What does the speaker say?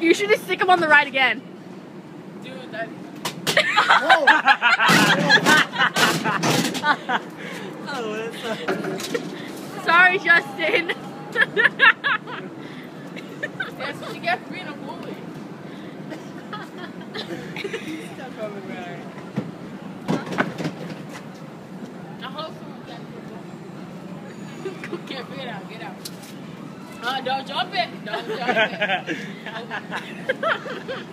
You should just stick him on the ride again. Dude, that. oh, that's. Sorry, Justin. That's what you get for being a bully. Stop coming back. I hope someone gets Go get it out. Get out. Don't jump it. Don't jump it.